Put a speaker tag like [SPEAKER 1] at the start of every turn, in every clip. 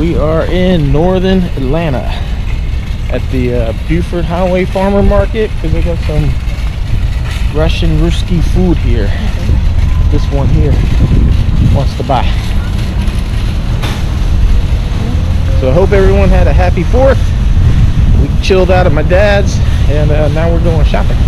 [SPEAKER 1] are in northern Atlanta at the uh, Buford Highway Farmer Market because they got some Russian Ruski food here. This one here wants to buy. So I hope everyone had a happy 4th. We chilled out at my dad's and uh, now we're going shopping.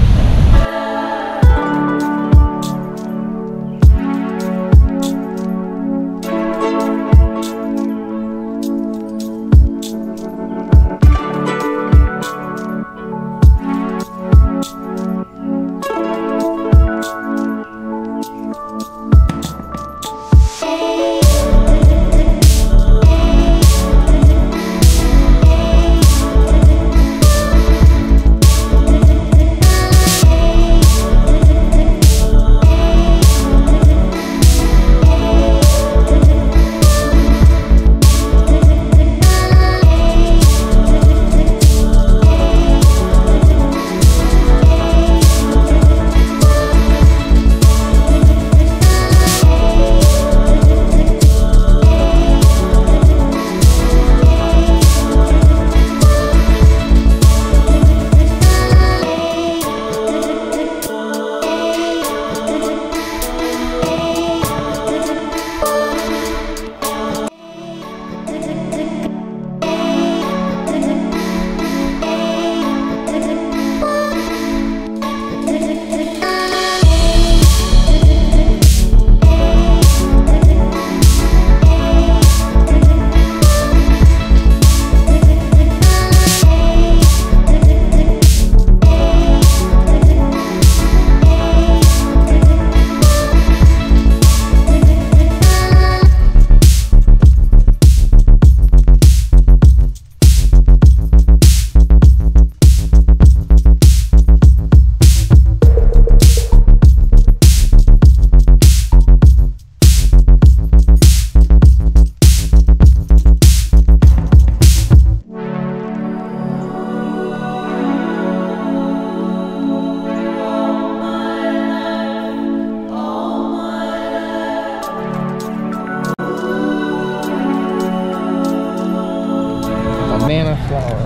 [SPEAKER 1] Banana flower.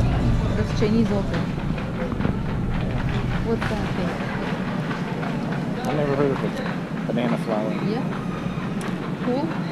[SPEAKER 2] That's Chinese open. What's that thing?
[SPEAKER 1] I never heard of it. Banana flower.
[SPEAKER 2] Yeah. Cool.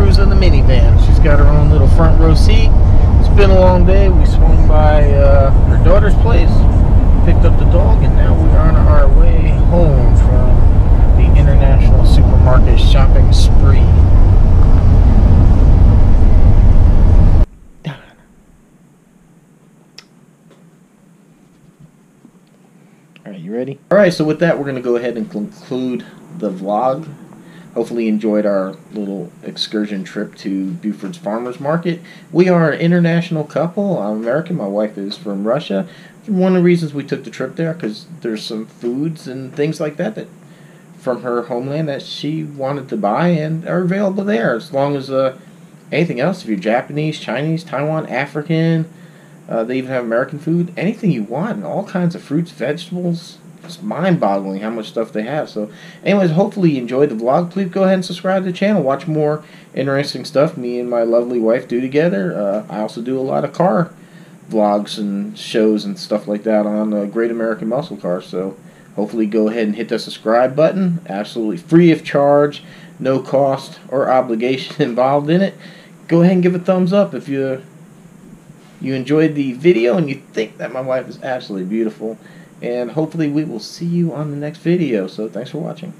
[SPEAKER 1] Approves of the minivan. She's got her own little front row seat. It's been a long day. We swung by uh, her daughter's place, picked up the dog, and now we are on our way home from the International Supermarket shopping spree. All right, you ready? All right, so with that, we're going to go ahead and conclude the vlog. Hopefully, enjoyed our little excursion trip to Buford's Farmers Market. We are an international couple. I'm American. My wife is from Russia. One of the reasons we took the trip there because there's some foods and things like that that from her homeland that she wanted to buy and are available there. As long as uh, anything else, if you're Japanese, Chinese, Taiwan, African, Uh, they even have American food, anything you want, all kinds of fruits, vegetables. It's mind-boggling how much stuff they have. So, anyways, hopefully you enjoyed the vlog. Please go ahead and subscribe to the channel. Watch more interesting stuff me and my lovely wife do together. Uh, I also do a lot of car vlogs and shows and stuff like that on the Great American Muscle Car. So, hopefully go ahead and hit the subscribe button. Absolutely free of charge, no cost or obligation involved in it. Go ahead and give a thumbs up if you you enjoyed the video and you think that my wife is absolutely beautiful. And hopefully we will see you on the next video. So thanks for watching.